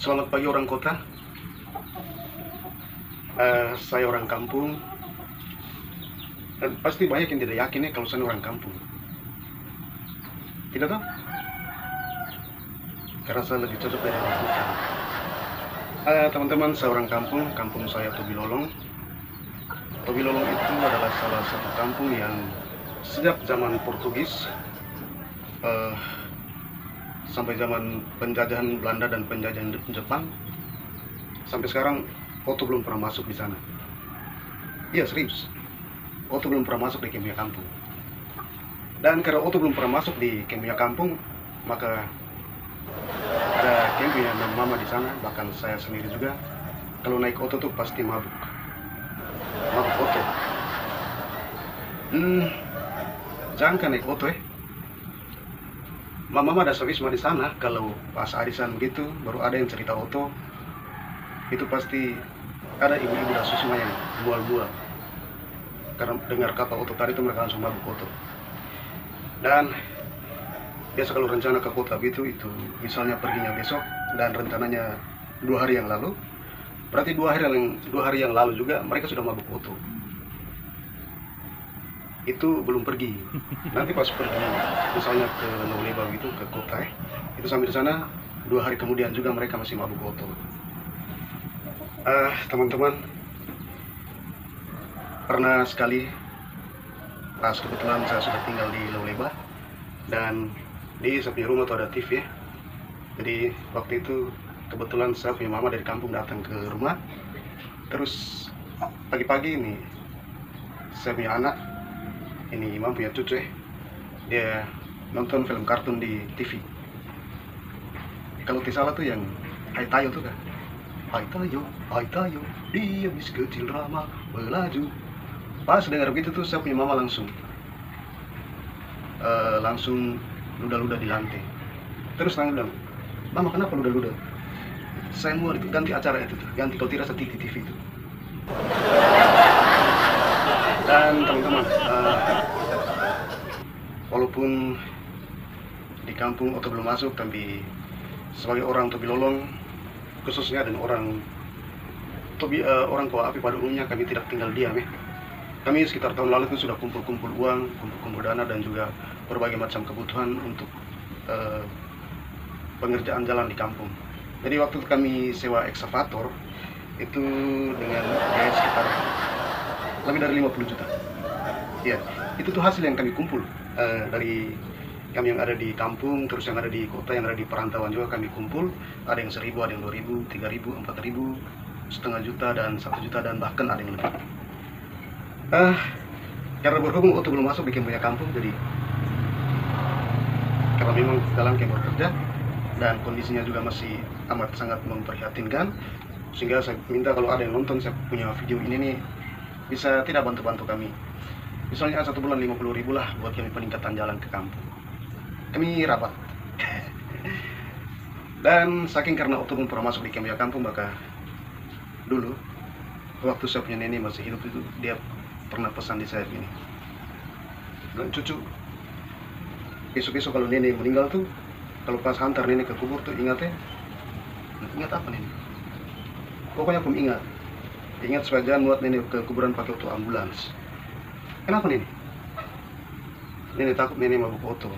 Selamat pagi orang kota. Eh, saya orang kampung. Dan pasti banyak yang tidak yakin ya kalau saya orang kampung. Tidak tahu? Karena saya lebih cocok dari orang hutan. Eh, teman-teman, saya orang kampung. Kampung saya Tobilolong. Tobilolong itu adalah salah satu kampung yang sejak zaman Portugis eh, sampai zaman penjajahan Belanda dan penjajahan Jepang sampai sekarang Otto belum pernah masuk di sana. Iya serius. Otto belum pernah masuk di Kemia Kampung. Dan karena Otto belum pernah masuk di Kemia Kampung maka ada Kemia dan Mama di sana bahkan saya sendiri juga. Kalau naik Otto tuh pasti mabuk. Mabuk Otto. Hmm jangan kan naik Otto eh Mama ada Wisma di sana. Kalau pas arisan gitu baru ada yang cerita Oto itu pasti ada ibu-ibu dan susuma yang bual-bual. Karena dengar kata Oto tadi itu mereka langsung mabuk Oto. Dan biasa kalau rencana ke kota gitu itu misalnya perginya besok dan rencananya dua hari yang lalu berarti dua hari yang dua hari yang lalu juga mereka sudah mabuk Oto itu belum pergi. Nanti pas pergi misalnya ke Noleba gitu ke kota eh, itu sampai di sana dua hari kemudian juga mereka masih mabuk oto uh, teman-teman pernah sekali pas kebetulan saya sudah tinggal di Loleba dan di saya rumah tuh ada TV ya jadi waktu itu kebetulan saya punya mama dari kampung datang ke rumah. Terus pagi-pagi ini saya punya anak ini Imam punya cucu ya dia nonton film kartun di TV kalau tidak salah tuh yang Hai Tayo tuh kan? Hai Tayo, Hai Tayo dia bis kecil ramah melaju. Pas dengar begitu tuh saya punya mama langsung uh, langsung luda-luda di lantai. Terus nanya bilang mama kenapa luda-luda? Saya mau ganti acara itu tuh ganti kalau tidak di TV itu. Dan teman-teman walaupun di kampung atau belum masuk tapi sebagai orang Tobi Lolong khususnya dan orang Tobi uh, orang tua api pada umumnya kami tidak tinggal diam ya. Kami sekitar tahun lalu itu sudah kumpul-kumpul uang kumpul-kumpul dana dan juga berbagai macam kebutuhan untuk uh, pengerjaan jalan di kampung. Jadi waktu kami sewa eksavator itu dengan biaya sekitar lebih dari 50 juta ya itu tuh hasil yang kami kumpul. Uh, dari kami yang ada di kampung terus yang ada di kota yang ada di perantauan juga kami kumpul. Ada yang seribu ada yang dua ribu tiga ribu empat ribu setengah juta dan satu juta dan bahkan ada yang lebih. Uh, karena berhubung untuk belum masuk bikin punya kampung jadi karena memang dalam kemur kerja dan kondisinya juga masih amat sangat memprihatinkan sehingga saya minta kalau ada yang nonton saya punya video ini nih bisa tidak bantu-bantu kami misalnya satu bulan 50 ribu lah buat kami peningkatan jalan ke kampung. Kami rapat. Dan saking karena waktu pun pernah masuk di kami kampung maka dulu waktu saya punya nenek masih hidup itu dia pernah pesan di saya gini dan cucu besok-besok kalau nenek meninggal tuh kalau pas hantar nenek ke kubur tuh ingat ya ingat apa nenek? Pokoknya aku ingat. Ingat jangan muat nenek ke kuburan pakai auto ambulans. Kenapa nenek? Nenek takut nenek mabuk auto.